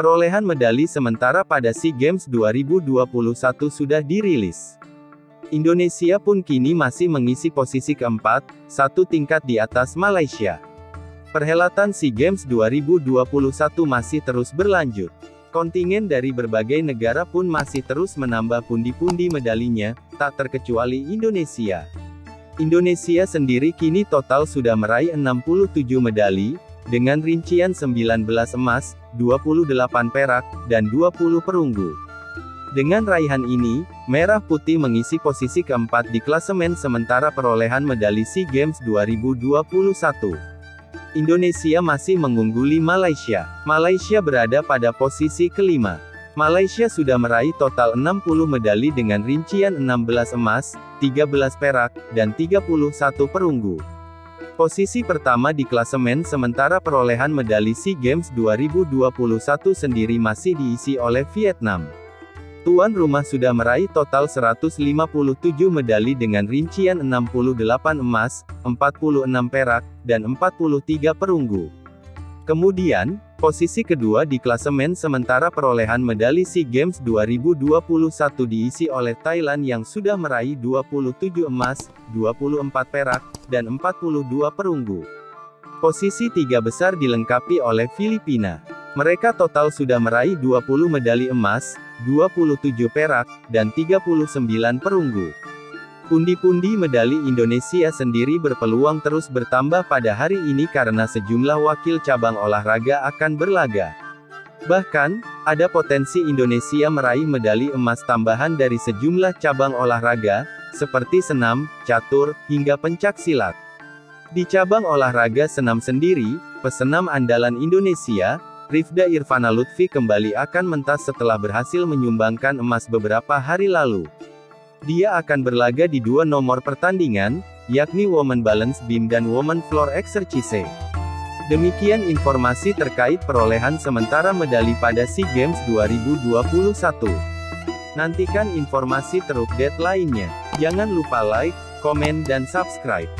Perolehan medali sementara pada SEA Games 2021 sudah dirilis. Indonesia pun kini masih mengisi posisi keempat, satu tingkat di atas Malaysia. Perhelatan SEA Games 2021 masih terus berlanjut. Kontingen dari berbagai negara pun masih terus menambah pundi-pundi medalinya, tak terkecuali Indonesia. Indonesia sendiri kini total sudah meraih 67 medali, dengan rincian 19 emas, 28 perak, dan 20 perunggu. Dengan raihan ini, Merah Putih mengisi posisi keempat di klasemen sementara perolehan medali SEA Games 2021. Indonesia masih mengungguli Malaysia. Malaysia berada pada posisi kelima. Malaysia sudah meraih total 60 medali dengan rincian 16 emas, 13 perak, dan 31 perunggu. Posisi pertama di klasemen sementara perolehan medali SEA Games 2021 sendiri masih diisi oleh Vietnam. Tuan rumah sudah meraih total 157 medali dengan rincian 68 emas, 46 perak, dan 43 perunggu. Kemudian, posisi kedua di klasemen sementara perolehan medali SEA Games 2021 diisi oleh Thailand yang sudah meraih 27 emas, 24 perak, dan 42 perunggu. Posisi tiga besar dilengkapi oleh Filipina. Mereka total sudah meraih 20 medali emas, 27 perak, dan 39 perunggu. Pundi-pundi medali Indonesia sendiri berpeluang terus bertambah pada hari ini karena sejumlah wakil cabang olahraga akan berlaga. Bahkan, ada potensi Indonesia meraih medali emas tambahan dari sejumlah cabang olahraga, seperti senam, catur, hingga pencak silat. Di cabang olahraga senam sendiri, pesenam andalan Indonesia, Rifda Irvana Lutfi kembali akan mentas setelah berhasil menyumbangkan emas beberapa hari lalu. Dia akan berlaga di dua nomor pertandingan, yakni Women Balance Beam dan Women Floor Exercise. Demikian informasi terkait perolehan sementara medali pada SEA Games 2021. Nantikan informasi terupdate lainnya. Jangan lupa like, komen dan subscribe.